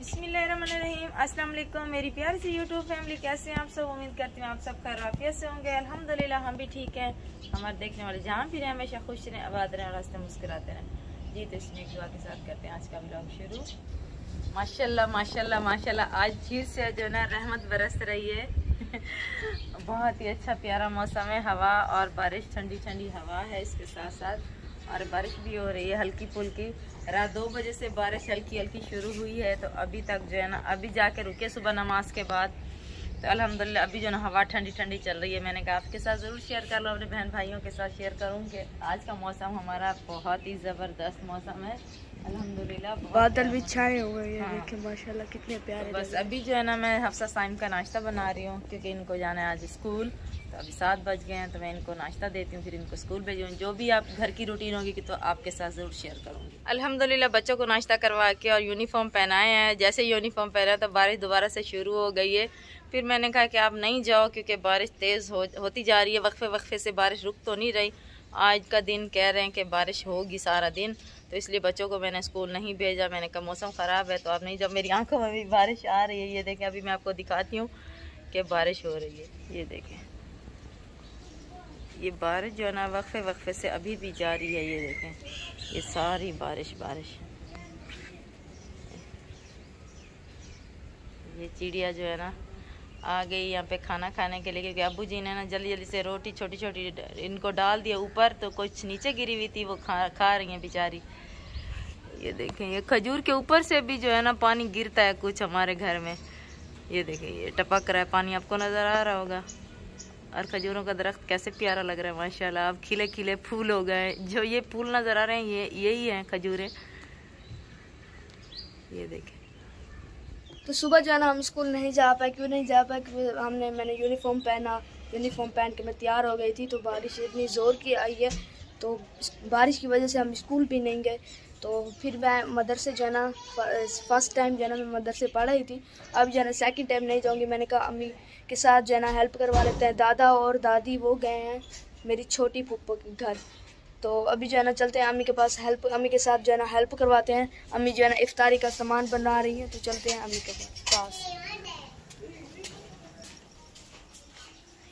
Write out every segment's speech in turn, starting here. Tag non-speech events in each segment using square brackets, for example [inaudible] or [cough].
बिस्मिल्लाहिर्रहमानिर्रहीम। अस्सलाम वालेकुम मेरी प्यारी सी यूट्यूब फैमिली कैसे हैं आप सब? उम्मीद करती हूँ आप सब खैर से होंगे। अल्हम्दुलिल्लाह, हम भी ठीक हैं। हमारे देखने वाले जहाँ भी रहे, हमेशा खुश रहें, आबाद रहें और रास्ते मुस्कुराते रहें। जी तो इसमें दुआ के साथ करते हैं। आज का ब्लॉग शुरू। माशाल्लाह माशाल्लाह माशाल्लाह। आज झील से जो ना, रहमत बरस रही है। [laughs] बहुत ही अच्छा प्यारा मौसम है, हवा और बारिश ठंडी ठंडी हवा है इसके साथ साथ और बारिश भी हो रही है हल्की फुल्की। रात दो बजे से बारिश हल्की हल्की शुरू हुई है तो अभी तक जो है ना, अभी जाके रुके सुबह नमाज़ के बाद। तो अल्हम्दुलिल्लाह, अभी जो ना, हवा ठंडी ठंडी चल रही है, मैंने कहा आपके साथ ज़रूर शेयर कर लो, अपने बहन भाइयों के साथ शेयर करूँ कि आज का मौसम हमारा बहुत ही ज़बरदस्त मौसम है। बादल भी छाए हुए हैं हाँ। देखिए माशाल्लाह कितने प्यारे तो बस अभी जो है ना मैं हफ्सा साइम का नाश्ता बना रही हूँ क्योंकि इनको जाना है आज स्कूल। तो अभी सात बज गए हैं तो मैं इनको नाश्ता देती हूँ फिर इनको स्कूल भेजूँ। जो भी आप घर की रूटीन होगी कि तो आपके साथ ज़रूर शेयर करूँगी। अल्हम्दुलिल्लाह बच्चों को नाश्ता करवा के और यूनिफॉर्म पहनाए हैं। जैसे यूनिफॉर्म पहना तो बारिश दोबारा से शुरू हो गई है। फिर मैंने कहा कि आप नहीं जाओ क्योंकि बारिश तेज़ हो होती जा रही है। वक्फे वक्फे से बारिश रुक तो नहीं रही। आज का दिन कह रहे हैं कि बारिश होगी सारा दिन। तो इसलिए बच्चों को मैंने स्कूल नहीं भेजा, मैंने कहा मौसम ख़राब है तो आप नहीं, जब मेरी आँखों में भी बारिश आ रही है, ये देखें, अभी मैं आपको दिखाती हूँ कि बारिश हो रही है, ये देखें। ये बारिश जो है ना वक्फे वक्फे से अभी भी जारी है, ये देखें, ये सारी बारिश बारिश। ये चिड़िया जो है ना आ गई यहाँ पे खाना खाने के लिए, क्योंकि अबू जी ने ना जल्दी जल्दी से रोटी छोटी छोटी इनको डाल दिया ऊपर तो कुछ नीचे गिरी हुई थी, वो खा खा रही हैं बेचारी। ये देखें, ये खजूर के ऊपर से भी जो है ना पानी गिरता है कुछ हमारे घर में। ये देखें, ये टपक रहा है पानी, आपको नज़र आ रहा होगा। और खजूरों का दरख्त कैसे प्यारा लग रहा है, माशाल्लाह, अब खिले खिले फूल हो गए जो ये फूल नज़र आ रहे हैं, ये, यही हैं खजूरें। ये देखें। तो सुबह जो है ना, हम स्कूल नहीं जा पाए, क्यों नहीं जा पाए? क्योंकि हमने, मैंने यूनिफॉर्म पहना यूनिफॉर्म पहन के मैं तैयार हो गई थी तो बारिश इतनी ज़ोर की आई है तो बारिश की वजह से हम स्कूल भी नहीं गए। तो फिर मैं मदरसे जो है ना, फ़र्स्ट टाइम जो है ना, मैं मदरसे पढ़ रही थी। अब जो है ना सेकेंड टाइम नहीं जाऊँगी, मैंने कहा, अम्मी के साथ जो है ना हेल्प करवा लेते हैं। दादा और दादी वो गए हैं, मेरी छोटी पुप्पो के घर। तो अभी जो है ना, चलते हैं अम्मी के पास हेल्प अम्मी के साथ जो है हेल्प करवाते हैं। अम्मी जो है ना इफ्तारी का सामान बना रही है तो चलते हैं अम्मी के पास।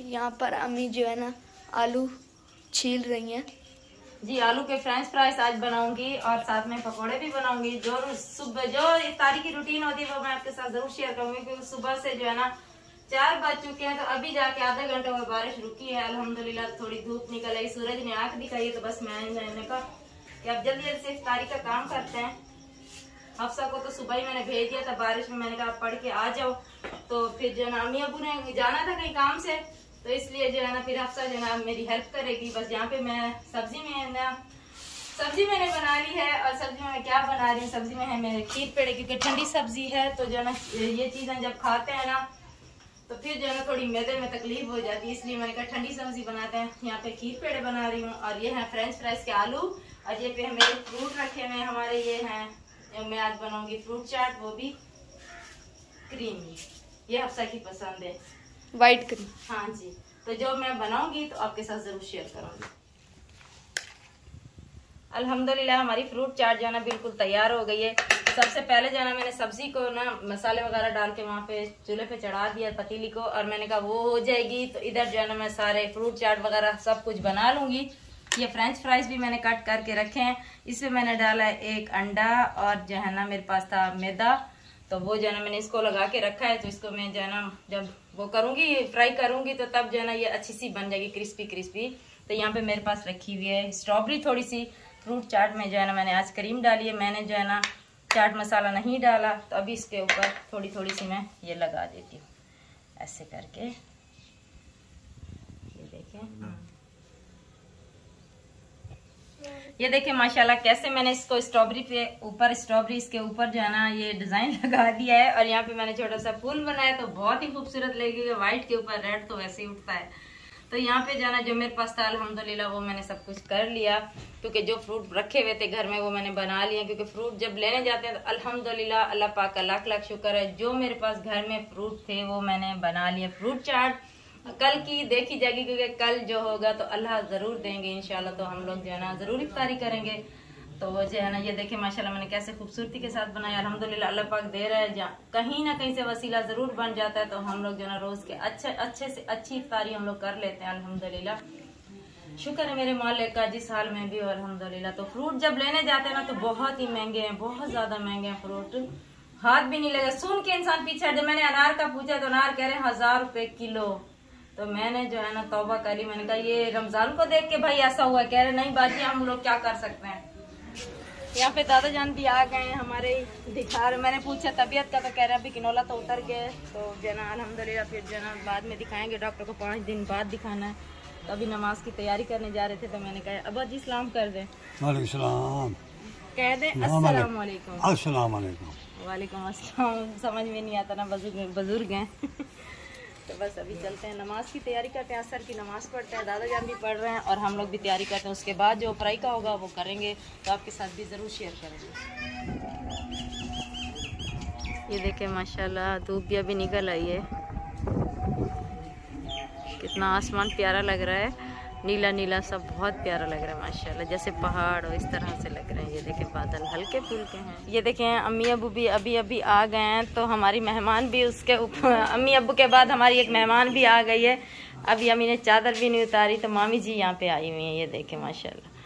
यहाँ पर अम्मी जो है ना आलू छील रही हैं। जी, आलू के फ्रेंच फ्राइज आज बनाऊँगी और साथ में पकोड़े भी बनाऊँगी। जो सुबह जो इफ्तारी की रूटीन होती है, वो मैं आपके साथ ज़रूर शेयर करूँगी, क्योंकि सुबह से जो है ना चार बज चुके हैं तो अभी जाके आधा घंटे में बारिश रुकी है, अल्हम्दुलिल्लाह थोड़ी धूप निकल आई, सूरज ने आँख दिखाई है तो बस मैं मैंने कहा कि अब जल्दी जल्दी से इफ्तारी का काम करते हैं। हफ्सा को तो सुबह ही मैंने भेज दिया था, बारिश में मैंने कहा पढ़ के आ जाओ। तो फिर जो ना, अम्मी अबू ने जाना था कहीं काम से तो इसलिए जो है ना, फिर हफ्सा जो है ना, मेरी हेल्प करेगी। बस यहाँ पे मैं सब्ज़ी में ना, सब्ज़ी मैंने बना ली है, और सब्ज़ी में मैं क्या बना रही हूँ? सब्ज़ी में है मेरे खीर पेड़े, क्योंकि ठंडी सब्ज़ी है तो जो है ना, ये चीज़ें जब खाते हैं ना तो फिर जो है ना थोड़ी मैदे में तकलीफ़ हो जाती है इसलिए मैंने कहा ठंडी सब्ज़ी बनाते हैं। यहाँ पे खीर पेड़े बना रही हूँ और ये है फ्रेंच फ्राइज के आलू और ये पे मेरे फ्रूट रखे हुए हमारे ये हैं मैं आज बनाऊँगी फ्रूट चाट वो भी क्रीमी ये हफ्सा की पसंद है। वाइट क्रीम हाँ जी तो जो मैं बनाऊँगी तो आपके साथ ज़रूर शेयर करूँगी। अल्हम्दुलिल्लाह हमारी फ्रूट चाट जो है ना बिल्कुल तैयार हो गई है। सबसे पहले जो है ना मैंने सब्ज़ी को ना मसाले वगैरह डाल के वहाँ पे चूल्हे पे चढ़ा दिया पतीली को, और मैंने कहा, वो हो जाएगी। तो इधर जो है ना, मैं सारे फ्रूट चाट वगैरह सब कुछ बना लूँगी। ये फ्रेंच फ्राइज भी मैंने कट करके रखे हैं। इसमें मैंने डाला है एक अंडा और जो है ना, मेरे पास था मैदा। तो वो जो है ना, मैंने इसको लगा के रखा है। तो इसको मैं जो है ना, जब वो करूँगी फ्राई करूँगी तो तब जो है ना, ये अच्छी सी बन जाएगी क्रिस्पी क्रिस्पी तो यहाँ पे मेरे पास रखी हुई है स्ट्रॉबेरी थोड़ी सी। फ्रूट चाट में जो है ना, मैंने आज क्रीम डाली है। मैंने जो है ना चाट मसाला नहीं डाला तो अभी इसके ऊपर थोड़ी थोड़ी सी मैं ये लगा देती हूँ। ऐसे करके। ये देखें। ये देखिए माशाल्लाह, कैसे मैंने इसको स्ट्रॉबेरी पे ऊपर, स्ट्रॉबेरी इसके ऊपर जो है ना, ये डिज़ाइन [laughs] लगा दिया है। और यहाँ पे मैंने छोटा सा फूल बनाया तो बहुत ही खूबसूरत लगेगा। व्हाइट के ऊपर, रेड तो वैसे ही उठता है। तो यहाँ पे जाना, जो मेरे पास था अलहमदुल्ला वो मैंने सब कुछ कर लिया। क्योंकि जो फ्रूट रखे हुए थे घर में, वो मैंने बना लिए। क्योंकि फ्रूट जब लेने जाते हैं तो अलहमदुल्ला अल्लाह पाक का लाख लाख शुक्र है। जो मेरे पास घर में फ्रूट थे, वो मैंने बना लिए। फ्रूट चाट कल की देखी जाएगी, क्योंकि कल जो होगा तो अल्लाह ज़रूर देंगे इनशाला तो हम लोग जो है ना, ज़रूर इफ्तारी करेंगे। तो जो है ना, ये देखिए, माशाल्लाह मैंने कैसे खूबसूरती के साथ बनाया, अल्हम्दुलिल्लाह, अल्लाह पाक दे रहा है, जहाँ कहीं ना कहीं से वसीला ज़रूर बन जाता है तो हम लोग जो है ना, रोज के अच्छे अच्छे से अच्छी इफ्तारी हम लोग कर लेते हैं, अल्हम्दुलिल्लाह। शुक्र है मेरे मालिक का, जिस हाल में भी हो, अल्हम्दुलिल्लाह। तो फ्रूट जब लेने जाते हैं ना तो बहुत ही महँगे हैं, बहुत ज़्यादा महँगे हैं फ्रूट। हाथ भी नहीं लगे सुन के इंसान पीछे जब मैंने अनार का पूछा तो अनार कह रहे हैं, हज़ार रुपए किलो। तो मैंने जो है ना, तौबा करी। मैंने कहा, ये रमज़ान को देख के भाई ऐसा हुआ कह रहे, नहीं बाजी, हम लोग क्या कर सकते हैं? यहाँ पे दादा जान भी आ गए हैं हमारे दिखा रहे मैंने पूछा तबीयत का तो कह रहे अभी किनोला तो उतर गए। तो जना अलहमदिल्ला फिर जो है ना बाद में दिखाएँगे। डॉक्टर को पाँच दिन बाद दिखाना है। तो अभी नमाज़ की तैयारी करने जा रहे थे तो मैंने कहा अब्बा जी सलाम कर दें। वालेकुम सलाम। कह दें अस्सलाम वालेकुम वालेकुम समझ में नहीं आता ना बुज़ुर्ग बुज़ुर्ग हैं। [laughs] तो बस अभी चलते हैं नमाज़ की तैयारी करते हैं, असर की नमाज़ पढ़ते हैं, दादा जान भी पढ़ रहे हैं और हम लोग भी तैयारी करते हैं। उसके बाद जो फ्राई का होगा, वो करेंगे। तो आपके साथ भी ज़रूर शेयर करेंगे। ये देखें माशाल्लाह, धूप भी अभी निकल आई है। कितना आसमान प्यारा लग रहा है। नीला नीला सब बहुत प्यारा लग रहा है, माशाल्लाह। जैसे पहाड़ इस तरह से लग रहे हैं। ये देखें, बादल हल्के फुल्के हैं। ये देखें, अम्मी अबू भी अभी अभी आ गए हैं तो हमारी मेहमान भी उसके ऊपर [laughs] अम्मी अबू के बाद हमारी एक मेहमान भी आ गई है। अभी अम्मी ने चादर भी नहीं उतारी तो मामी जी यहाँ पे आई हुई हैं। ये देखें, माशाल्लाह।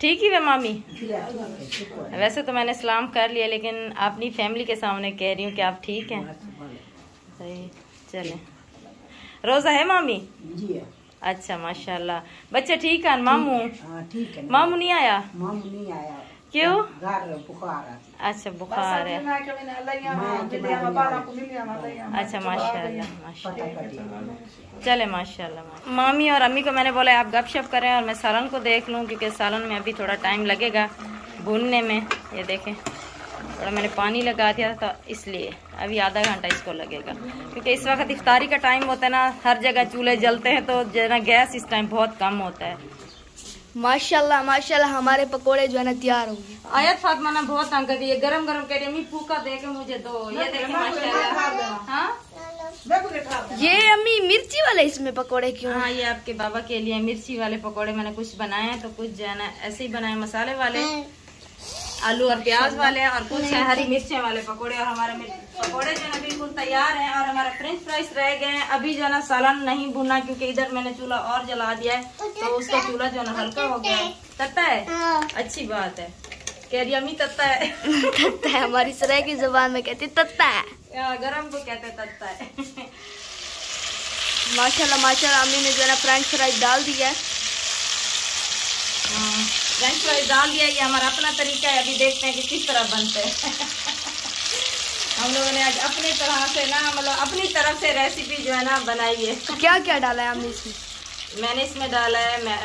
ठीक ही वे मामी? वैसे तो मैंने सलाम कर लिया, लेकिन अपनी फैमिली के सामने कह रही हूँ कि आप ठीक हैं। चलें। रोज़ा है मामी? जी अच्छा माशाल्लाह। बच्चे ठीक है मामू? हाँ ठीक है मामू नहीं आया? मामू नहीं आया। क्यों? घर बुखार है। अच्छा बुखार है। अच्छा माशाल्लाह माशाल्लाह। चले माशाल्लाह मामी और अम्मी को मैंने बोला आप गपशप करें और मैं सालन को देख लूँ क्योंकि सालन में अभी थोड़ा टाइम लगेगा भूनने में। ये देखें। थोड़ा मैंने पानी लगा दिया था इसलिए अभी आधा घंटा इसको लगेगा। क्योंकि इस वक्त इफ्तारी का टाइम होता है ना हर जगह चूल्हे जलते हैं तो जो है ना गैस इस टाइम बहुत कम होता है। माशाल्लाह माशाल्लाह हमारे पकोड़े जो है ना तैयार हो गए। आयत फातिमा ने बहुत तंग कर दी है। गरम गरम कह रही अम्मी फूका दे के मुझे दो। ये देखिए माशाल्लाह। हाँ? ये अम्मी मिर्ची वाले इसमें पकोड़े क्यों? हाँ ये आपके बाबा के लिए मिर्ची वाले पकोड़े मैंने कुछ बनाए हैं तो कुछ जो है ना ऐसे ही बनाए मसाले वाले। आलू और प्याज वाले और कुछ है हरी मिर्चें वाले पकोड़े और हमारे पकोड़े जो है बिल्कुल तैयार हैं और हमारा फ्रेंच फ्राइज रह गए हैं। अभी जो है ना सालन नहीं भुना क्योंकि इधर मैंने चूल्हा और जला दिया है तो उसका चूल्हा जो है ना हल्का हो गया है। तत्ता है? अच्छी बात है। कह रही अम्मी तत्ता है। [laughs] तत्ता है हमारी सराय की ज़ुबान में कहती तत्ता है। गरम को कहते हैं तत्ता है। माशाल्लाह माशाल्लाह अम्मी ने जो है ना फ्रेंच फ्राइज डाल दिया है। फ्रेंच फ्राइज डाल दिया ये हमारा अपना तरीका है अभी देखते हैं कि किस तरह बनते हैं। हम लोगों ने आज अपनी तरह से ना मतलब अपनी तरफ़ से रेसिपी जो है ना बनाई है। तो क्या क्या डाला है अम्मी इसमें? मैंने इसमें डाला है मै,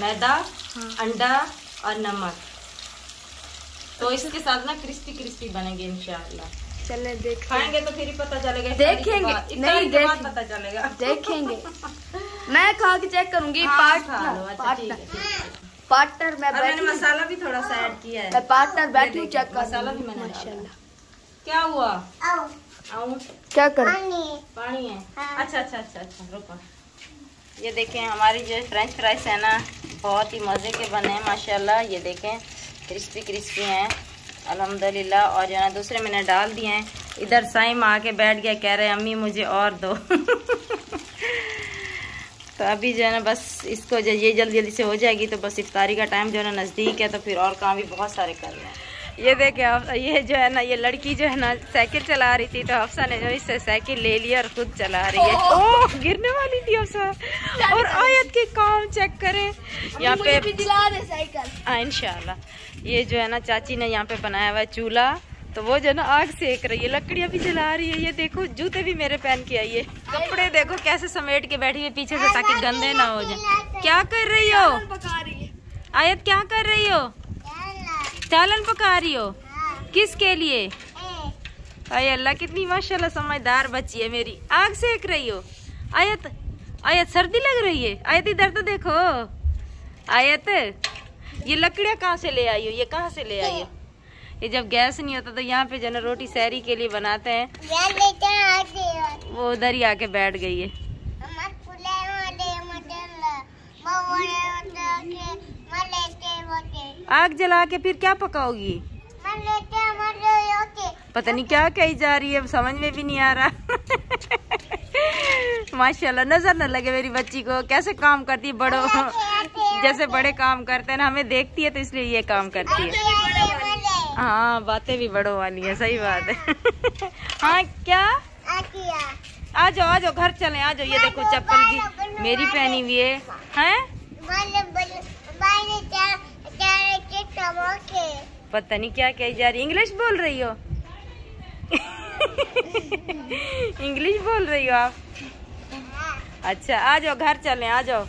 मैदा अंडा और नमक। तो इसके साथ ना क्रिस्पी क्रिस्पी बनेंगे इंशाल्लाह। चले देख खाएँगे तो फिर पता चलेगा देखेंगे। नहीं, देख- पता चलेगा। देखेंगे। मैं खा के चेक करूँगी हाँ, खा लो, पार्टनर है, है। मैं मैंने मसाला भी थोड़ा सा ऐड किया है। मैं पार्टनर बैठी हूँ चेक कर मसाला भी मैंने माशाल्लाह। क्या हुआ? आऊँ क्या करूँ? पानी है। अच्छा अच्छा अच्छा अच्छा रुको। ये देखें हमारी जो फ्रेंच फ्राइज है ना बहुत ही मज़े के बने हैं माशाल्लाह। ये देखें क्रिस्पी क्रिस्पी हैं। अल्हम्दुलिल्लाह। और जो है दूसरे मैंने डाल दिए हैं। इधर साइम आके बैठ गया कह रहे हैं अम्मी मुझे और दो। [laughs] तो अभी जो है ना बस इसको जो ये जल्दी जल्दी से हो जाएगी तो बस इफ्तारी का टाइम जो है ना नज़दीक है तो फिर और काम भी बहुत सारे कर रहे हैं। ये देखे आप ये जो है ना ये लड़की जो है ना साइकिल चला रही थी तो अफसा ने जो इससे साइकिल ले लिया और खुद चला रही है। ओह! गिरने वाली थी अफसा। और आयत के काम चेक करें। यहाँ पे साइकिल। हाँ ये जो है ना चाची ने यहाँ पे बनाया हुआ है चूल्हा। तो वो जो ना आग सेक रही है लकड़ियाँ भी जला रही है ये देखो जूते भी मेरे पहन के आई है। कपड़े देखो कैसे समेट के बैठी है पीछे से ताकि गंदे ना हो जाए। क्या कर रही हो? पका रही है। आयत क्या कर रही हो? चालन पका रही हो? किसके लिए? अरे अल्लाह कितनी माशाल्लाह समझदार बच्ची है मेरी। आग सेक रही हो। आयत आयत सर्दी लग रही है। आयत इधर तो देखो। आयत ये लकड़ियाँ कहाँ से ले आई हो? ये कहाँ से ले आई हो? ये जब गैस नहीं होता तो यहाँ पे जो ना रोटी सहरी के लिए बनाते हैं। वो उधर ही आके बैठ गई है। आग जला के फिर क्या पकाओगी? पता नहीं क्या कही जा रही है समझ में भी नहीं आ रहा। माशाल्लाह नज़र न लगे मेरी बच्ची को। कैसे काम करती है बड़ो। जैसे बड़े काम करते हैं ना हमें देखती है तो इसलिए ये काम करती है। हाँ बातें भी बड़ों वाली है सही बात है। हाँ क्या? आ जाओ आ जाओ घर चले आ जाओ ये देखो चप्पल भी। मेरी पहनी हुई है। हैं? पता नहीं क्या कही जा रही इंग्लिश बोल रही हो? [laughs] इंग्लिश बोल रही हो आप? अच्छा आ जाओ घर चले आ जाओ।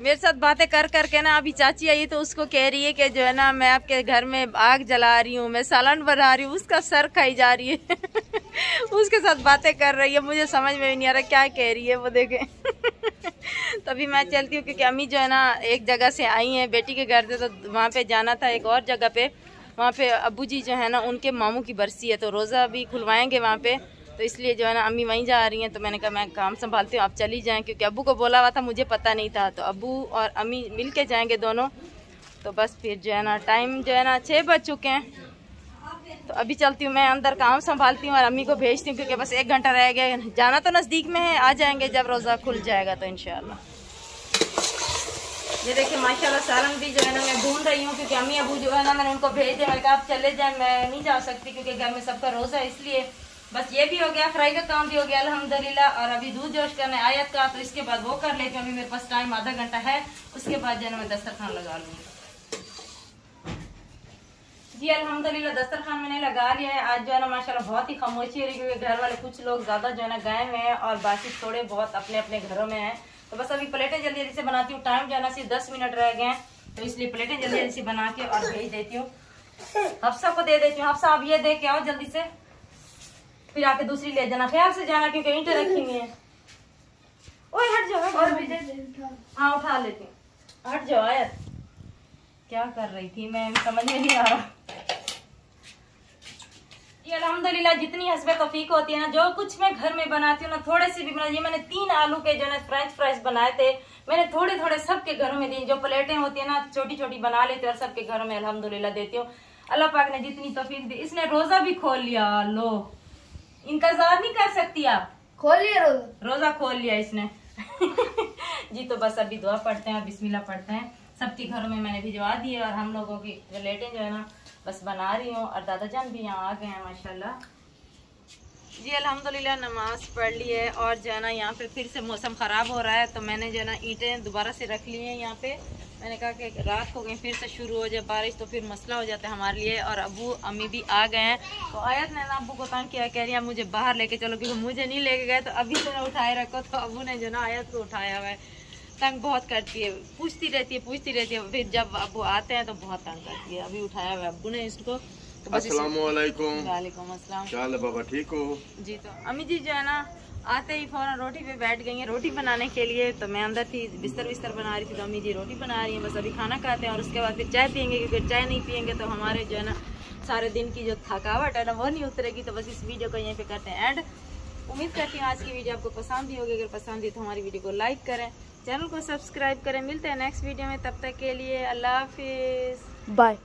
मेरे साथ बातें कर कर के ना, अभी चाची आई तो उसको कह रही है कि जो है ना, मैं आपके घर में आग जला रही हूँ, मैं सालन बना रही हूँ, उसका सर खाई जा रही है। [laughs] उसके साथ बातें कर रही है, मुझे समझ में भी नहीं आ रहा क्या कह रही है वो देखे। [laughs] तभी मैं चलती हूँ, क्योंकि अम्मी जो है ना, एक जगह से आई हैं, बेटी के घर से तो वहाँ पे जाना था एक और जगह पे। वहाँ पे अबू जी जो है ना, उनके मामू की बरसी है तो रोज़ा भी खुलवाएँगे वहाँ पे। तो इसलिए जो है ना, अम्मी वहीं जा रही हैं तो मैंने कहा, मैं काम संभालती हूँ, आप चली जाएँ। क्योंकि अबू को बोला हुआ था, मुझे पता नहीं था। तो अबू और अम्मी मिल के जाएँगे दोनों। तो बस फिर जो है ना, टाइम जो है ना, छः बज चुके हैं। तो अभी चलती हूँ मैं, अंदर काम संभालती हूँ और अम्मी को भेजती हूँ, क्योंकि बस एक घंटा रह गया जाना तो नज़दीक में है, आ जाएँगे जब रोज़ा खुल जाएगा तो इनशाला ये देखिए, माशाल्लाह सालन भी जो है ना, मैं ढूंढ रही हूँ, क्योंकि अम्मी अबू जो है ना, मैंने उनको भेज दिया। मैंने कहा, आप चले जाए, मैं नहीं जा सकती, क्योंकि घर में सबका रोज़ा है, इसलिए बस ये भी हो गया, फ्राई का काम भी हो गया, अल्हम्दुलिल्लाह। और अभी दूध जोश करने आयत का तो इसके बाद वो कर लेती हूँ। अभी मेरे पास टाइम आधा घंटा है, उसके बाद जो मैं दस्तरखान लगा लूँगी। जी, अल्हम्दुलिल्लाह, दस्तरखान मैंने लगा लिया है। आज जो है ना, माशाल्लाह, बहुत ही खामोशी है क्योंकि घर वाले कुछ लोग ज़्यादा जो है ना गए हुए हैं और बाकी थोड़े बहुत अपने अपने घरों में हैं। तो बस अभी प्लेटें जल्दी जल्दी से बनाती हूँ। टाइम जो है ना, सिर्फ़ दस मिनट रह गए हैं। तो इसलिए प्लेटें जल्दी जल्दी से बना के और भेज देती हूँ। हफ्सा को दे देती हूँ। हफ्सा, आप ये दे के आओ जल्दी से। फिर आके दूसरी ले जाना ख्याल से जाना क्योंकि ईंटें रखी हुई है। ओए हट जाओ और भी हाँ उठा लेती हूँ। हट जाओ आयत। क्या कर रही थी मैं समझ में नहीं आ रहा। ये अल्हम्दुलिल्लाह जितनी हसबे तौफीक होती है ना जो कुछ मैं घर में बनाती हूँ ना थोड़े से भी बना ये मैंने तीन आलू के जो है फ्रेंच फ्राइज बनाए थे। मैंने थोड़े थोड़े सबके घरों में दी जो प्लेटें होती है ना छोटी छोटी बना लेती और सबके घरों में अल्हम्दुलिल्लाह देती हूँ। अल्लाह पाक ने जितनी तौफीक दी इसने रोजा भी खोल लिया लो इंतज़ार नहीं कर सकती आप। खोलिए रोजा। रोजा खोल लिया इसने। [laughs] जी तो बस अभी दुआ पढ़ते हैं और बिस्मिल्लाह पढ़ते हैं। सबके घरों में मैंने भिजवा दिए और हम लोगों की रिलेटें जो है ना बस बना रही हूँ और दादा जान भी यहाँ आ गए हैं माशाल्लाह। जी अल्हम्दुलिल्लाह नमाज़ पढ़ ली है और जो है ना यहाँ पे फिर से मौसम ख़राब हो रहा है तो मैंने जो है ना ईंटें दोबारा से रख ली हैं यहाँ पे। मैंने कहा कि रात हो गई फिर से शुरू हो जाए बारिश तो फिर मसला हो जाता है हमारे लिए और अबू अम्मी भी आ गए हैं। तो आयत ने ना अबू को तंग किया कह रही है मुझे बाहर लेके चलो क्योंकि मुझे नहीं लेके गए तो अभी से ना उठाए रखो। तो अबू ने जो ना आयत को उठाया हुआ है। तंग बहुत करती है पूछती रहती है पूछती रहती है। फिर जब अबू आते हैं तो बहुत तंग करती है। अभी उठाया हुआ है अबू ने इसको। तो वालेकुम अस्सलाम। क्या बाबा ठीक हो? जी तो अम्मी जी जो है ना आते ही फ़ौरन रोटी पे बैठ गई हैं। रोटी बनाने के लिए तो मैं अंदर थी, बिस्तर बिस्तर बना रही थी तो अम्मी जी रोटी बना रही हैं। बस अभी खाना खाते हैं और उसके बाद फिर चाय पियेंगे, क्योंकि चाय नहीं पियेंगे तो हमारे जो है ना, सारे दिन की जो थकावट है ना, वो नहीं उतरेगी। तो बस इस वीडियो को यहीं पे करते हैं एंड। उम्मीद करती हूँ आज की वीडियो आपको पसंद ही होगी। अगर पसंद ही तो हमारी वीडियो को लाइक करें, चैनल को सब्सक्राइब करें। मिलते हैं नेक्स्ट वीडियो में, तब तक के लिए अल्लाह हाफिज़। बाय